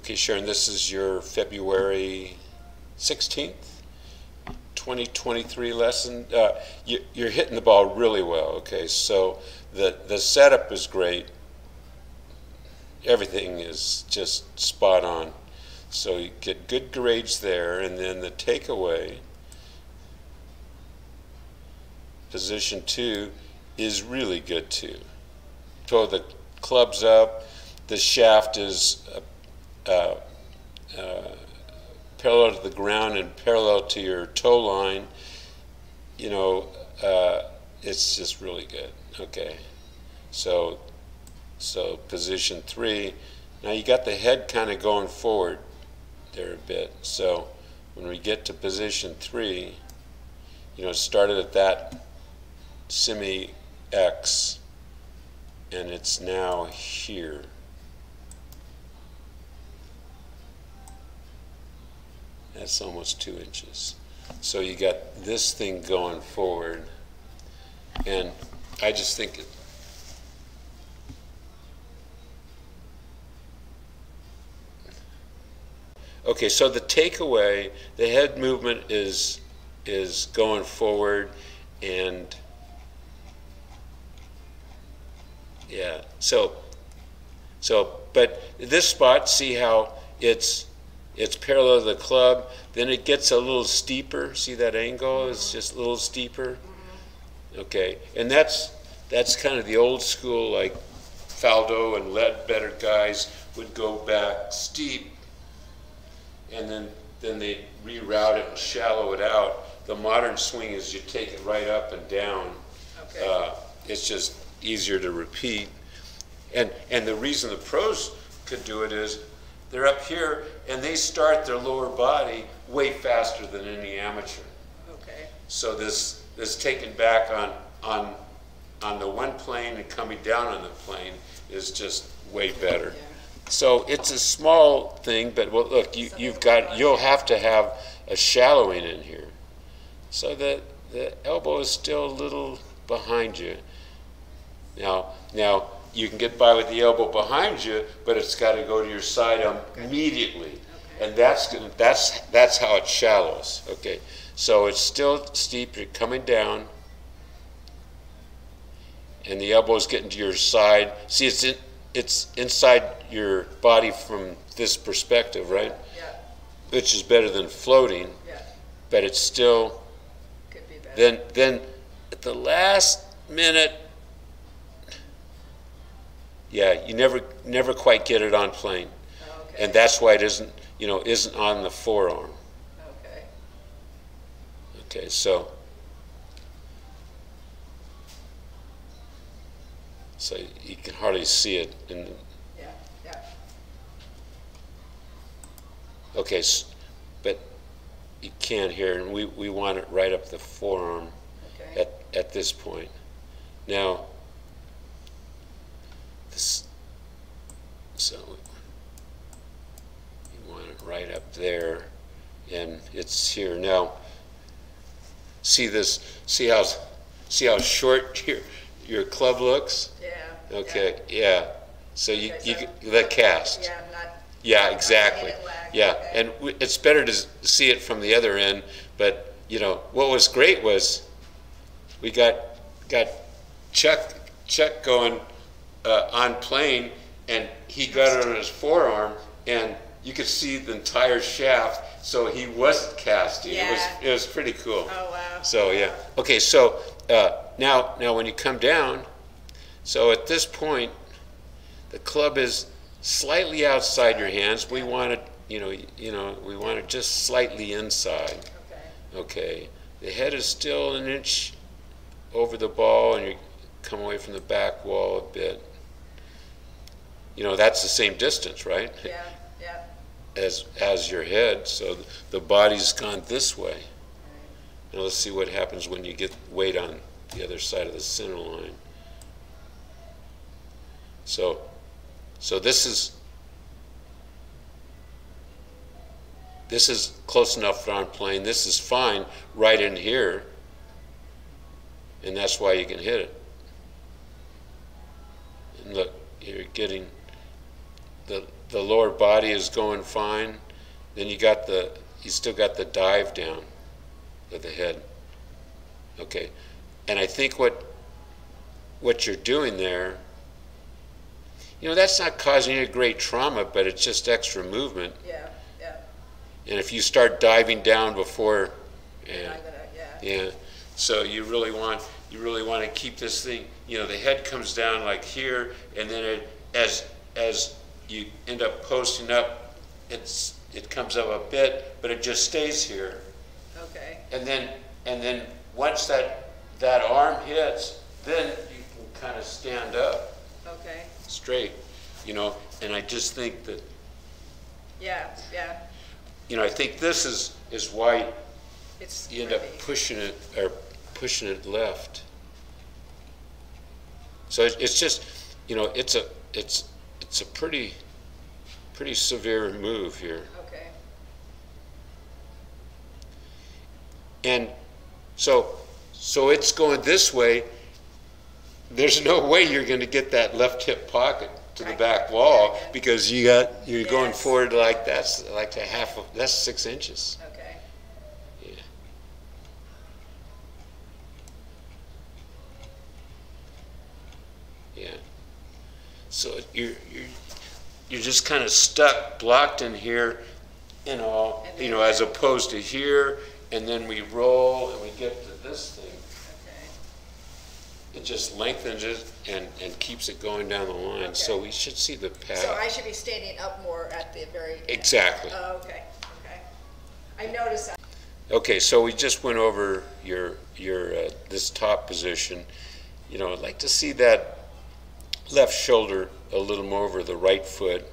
Okay, Sharon, this is your February 16th, 2023 lesson. Uh, you, you're hitting the ball really well, okay? So the, the setup is great. Everything is just spot on. So you get good grades there, and then the takeaway, position two, is really good too. So the club's up, the shaft is uh, uh, parallel to the ground and parallel to your toe line. You know, uh, it's just really good. Okay, so so position three. Now you got the head kind of going forward there a bit. So when we get to position three, you know, it started at that semi X and it's now here. That's almost two inches. So you got this thing going forward and I just think it, Okay, so the takeaway, the head movement is is going forward and yeah, so so but this spot, see how it's it's parallel to the club, then it gets a little steeper. See that angle It's just a little steeper. Okay, and that's that's kind of the old school like Faldo and Leadbetter guys would go back steep and then, then they reroute it and shallow it out. The modern swing is you take it right up and down. Okay. Uh, it's just easier to repeat. And, and the reason the pros could do it is they're up here and they start their lower body way faster than any amateur. Okay, So this, this taking back on, on, on the one plane and coming down on the plane is just way better. yeah. So it's a small thing, but well, look, you, you've got, you'll have to have a shallowing in here. So that the elbow is still a little behind you. Now, now, you can get by with the elbow behind you, but it's got to go to your side immediately. And that's, that's, that's how it shallows, okay? So it's still steep, you're coming down, and the elbow's getting to your side. See, it's in, it's inside your body from this perspective, right? Yeah, Which is better than floating, yeah, but it's still, could be better. then, then at the last minute, yeah, you never, never quite get it on plane. Okay, And that's why it isn't, you know, isn't on the forearm. okay, Okay, so. So you can hardly see it in, yeah, yeah, okay, but you can here, and we, we want it right up the forearm okay, at, at this point. Now, this, so you want it right up there, and it's here. Now, see this, see how, see how short your, your club looks? yeah. yeah. Okay, yeah. So you, Okay, you, so- the cast. Yeah, not. Yeah, not exactly. lag, Yeah, okay. and it's better to see it from the other end, but, you know, what was great was, we got, got Chuck, Chuck going uh, on plane, and he got it on his forearm, and you could see the entire shaft, so he wasn't casting. It was, Yeah. it was pretty cool. Oh, wow. So, yeah. Okay, so uh, now, now when you come down, so at this point, the club is slightly outside your hands. We want it, you know, you know, we want it just slightly inside. Okay, Okay. The head is still an inch over the ball, and you come away from the back wall a bit. You know, that's the same distance, right? yeah, yeah, As as your head, so the body's gone this way. Now let's see what happens when you get weight on the other side of the center line. So, so this is this is close enough for on plane. This is fine right in here, and that's why you can hit it. And look, you're getting the the lower body is going fine. Then you got the, you still got the dive down of the head. Okay. And I think what, what you're doing there, you know, that's not causing any great trauma, but it's just extra movement. Yeah, yeah. And if you start diving down before, yeah, gonna, yeah. yeah. So you really want, you really want to keep this thing, you know, the head comes down like here, and then it, as, as you end up posting up, it's, it comes up a bit, but it just stays here. Okay, And then, and then once that, that arm hits, then you can kind of stand up okay. straight, you know, and I just think that, Yeah, yeah. you know, I think this is, is why It's you end up pushing it, or pushing it left. So it's just, you know, it's a, it's, it's a pretty, pretty severe move here. Okay, And so, so it's going this way. There's no way you're going to get that left hip pocket to the back wall because you got you're going forward like that's like a half of that's six inches. okay. Yeah. Yeah. So you're you're you're just kind of stuck, blocked in here, you know, And you know, as opposed to here, and then we roll and we get to this thing. Okay. It just lengthens it and, and keeps it going down the line. So we should see the path. So. I should be standing up more at the very. Exactly. Oh, okay, okay. I noticed that. Okay, so we just went over your, your, uh, this top position. You know, I'd like to see that left shoulder a little more over the right foot.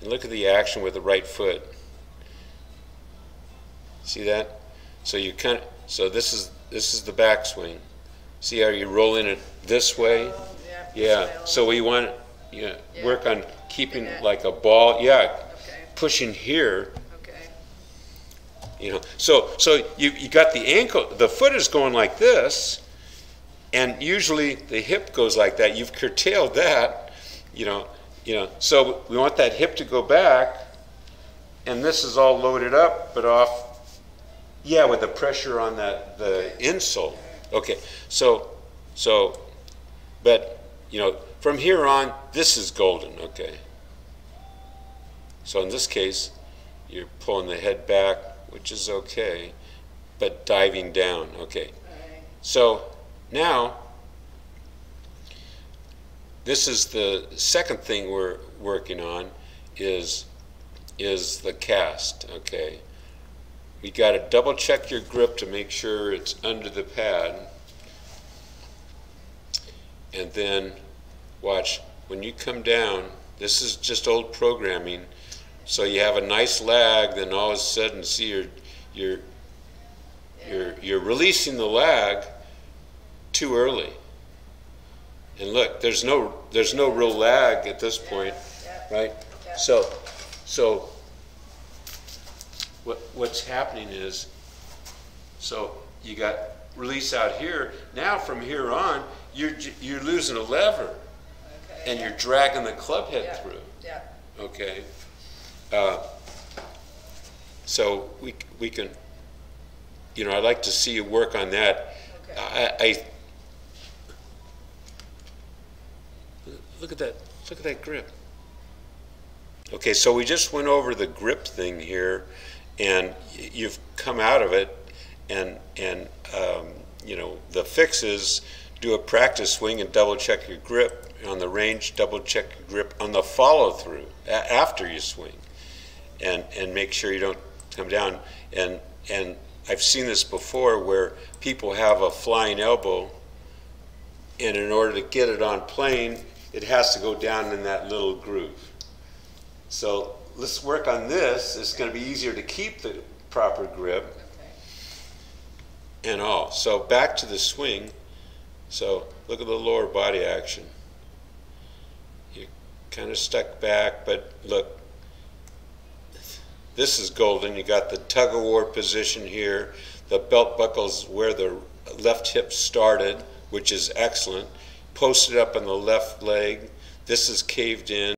And look at the action with the right foot. See that? So you kind of, so this is, this is the backswing. See how you're rolling it this way? Oh, Yeah. Yeah, so we want, yeah, Yeah. work on keeping Yeah. like a ball, yeah, Okay, pushing here, you know. So, so you, you got the ankle, the foot is going like this, and usually the hip goes like that. You've curtailed that, you know, you know. So we want that hip to go back, and this is all loaded up, but off, yeah, with the pressure on that, the insole. Okay, so, so, but, you know, from here on, this is golden, okay? So in this case, you're pulling the head back, which is okay, but diving down, okay? So now, this is the second thing we're working on is, is the cast, okay? We got to double check your grip to make sure it's under the pad. And then, watch, when you come down, this is just old programming, so you have a nice lag, then all of a sudden, see, you're, you're, you're, you're releasing the lag too early. And look, there's no, there's no real lag at this point, Yeah, right? Yeah. So, so what, what's happening is, so you got release out here. Now from here on, you're, you're losing a lever okay. and you're dragging the club head Yeah. through. Yeah, Okay. Uh, so we, we can, you know, I'd like to see you work on that. okay. I, I, look at that, look at that grip. Okay, so we just went over the grip thing here, and you've come out of it, and, and, um, you know, the fixes, do a practice swing and double check your grip on the range, double check your grip on the follow through after you swing, and, and make sure you don't come down. And, and I've seen this before where people have a flying elbow, and in order to get it on plane, it has to go down in that little groove. So let's work on this. It's going to be easier to keep the proper grip and all. So back to the swing. So look at the lower body action. You're kind of stuck back, but look, this is golden. You got the tug of war position here. The belt buckle's where the left hip started, which is excellent. posted up on the left leg. This is caved in.